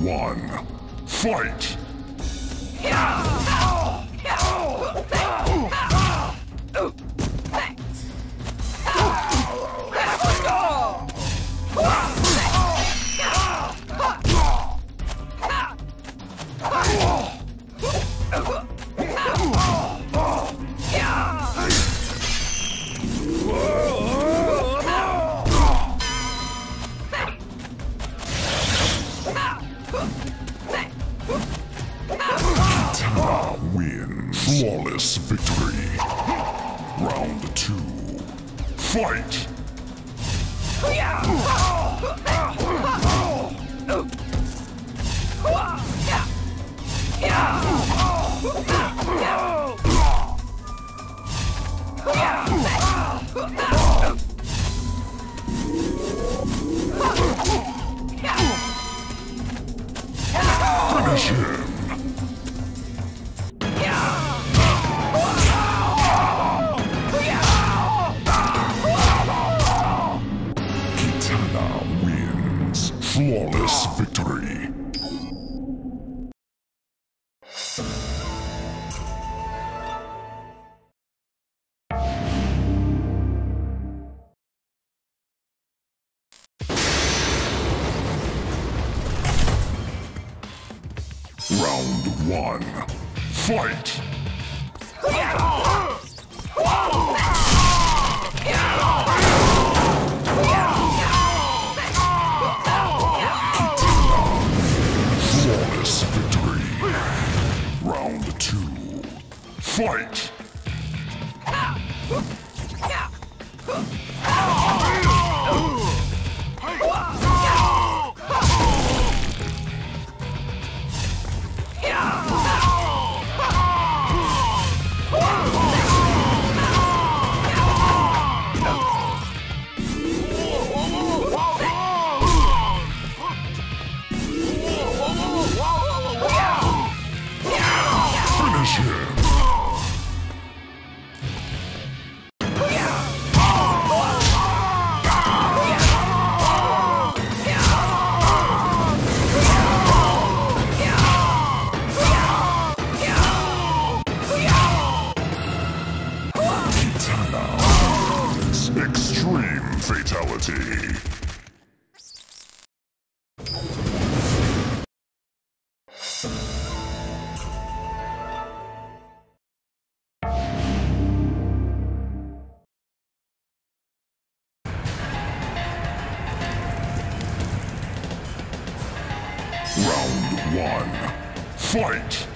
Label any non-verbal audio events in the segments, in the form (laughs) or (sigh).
One. Fight! Kitana Flawless victory. Round two. Fight! Finish him! Flawless victory. Fight! One. Fight!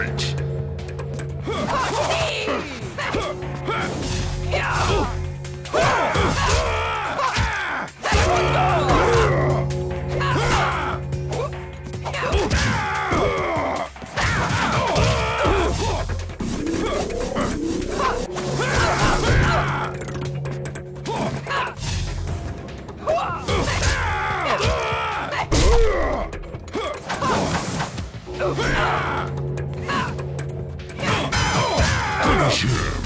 Fight! (laughs) Finish him!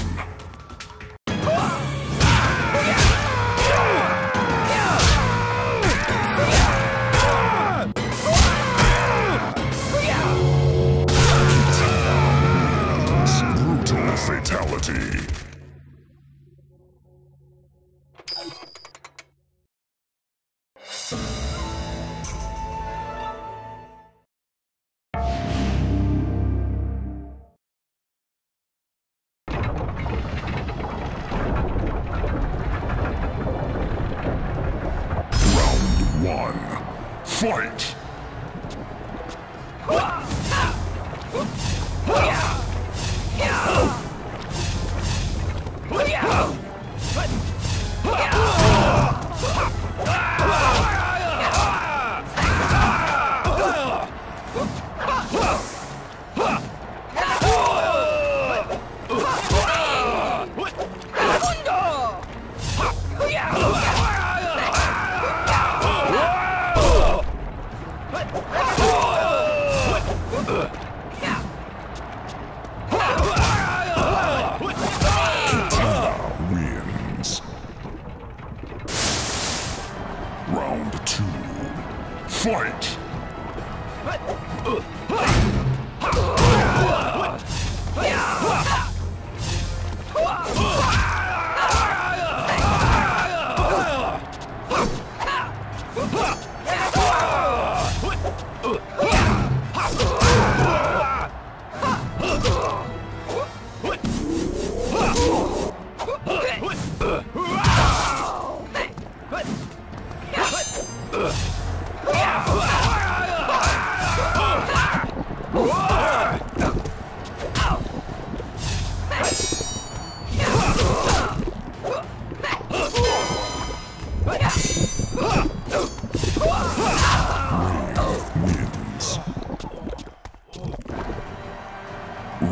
Fight!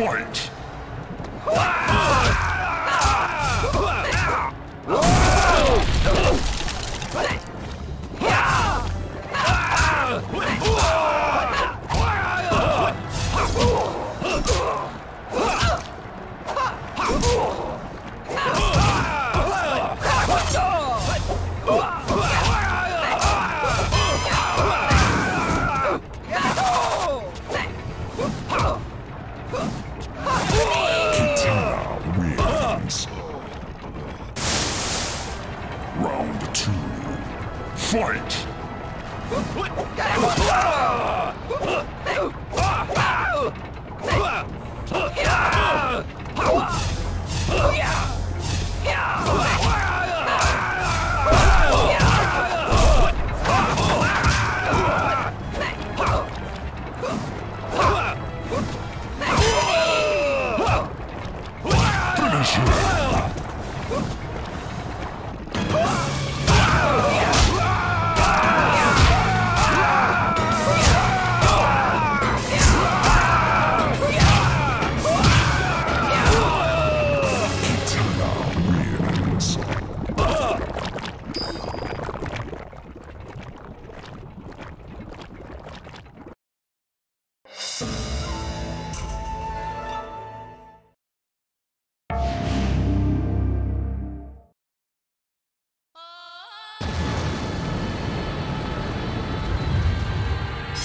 Fight!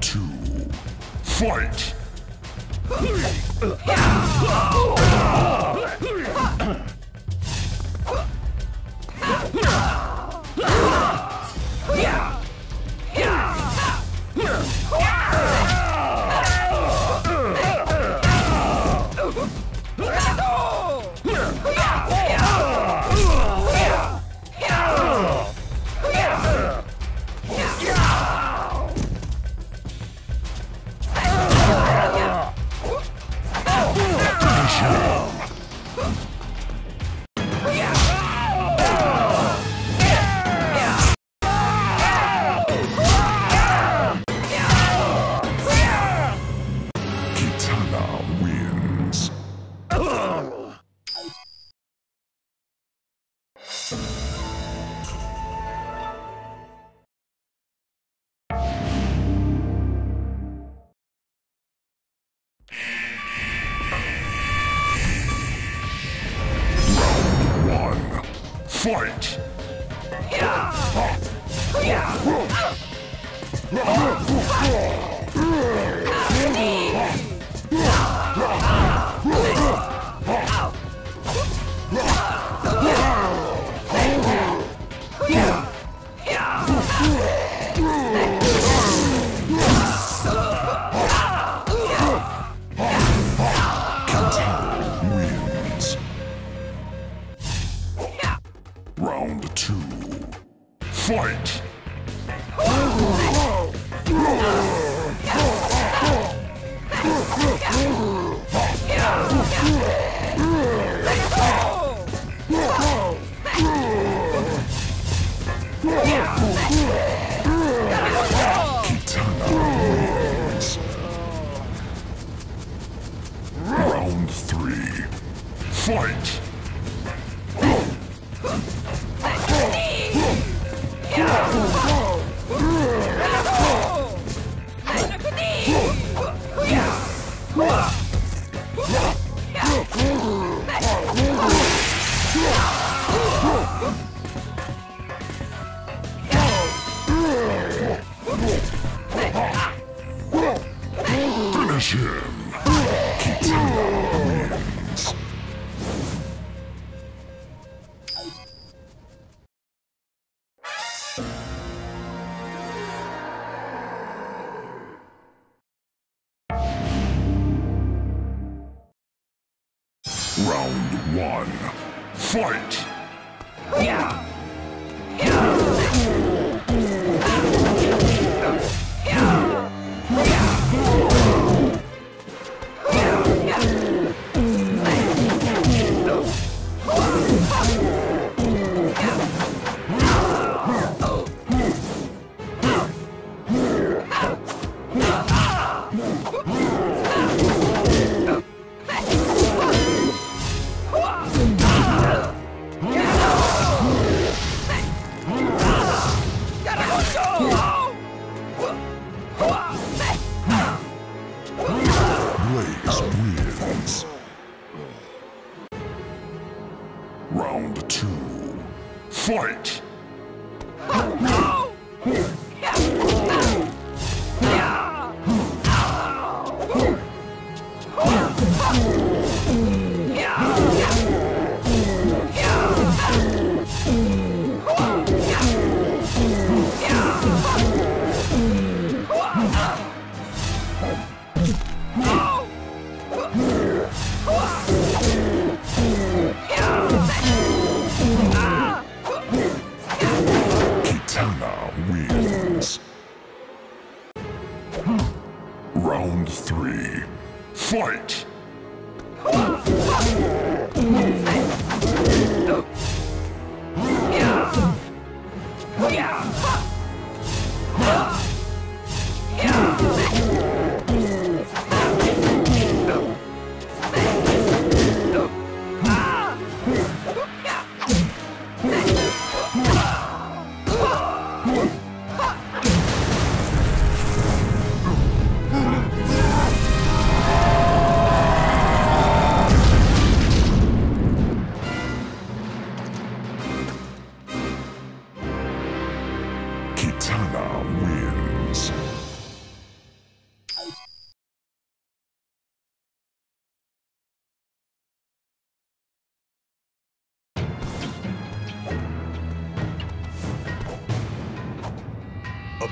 two, fight! (laughs) Yeah! Yeah! Round two. Fight! (laughs) Round one. Fight! Blaze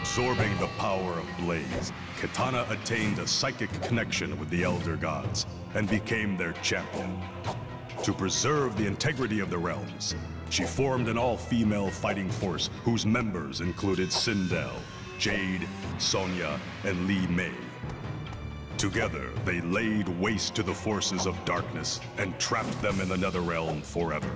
Absorbing the power of Blaze, Kitana attained a psychic connection with the Elder Gods and became their champion. To preserve the integrity of the realms, she formed an all-female fighting force whose members included Sindel, Jade, Sonya, and Li Mei. Together, they laid waste to the forces of darkness and trapped them in the Netherrealm forever.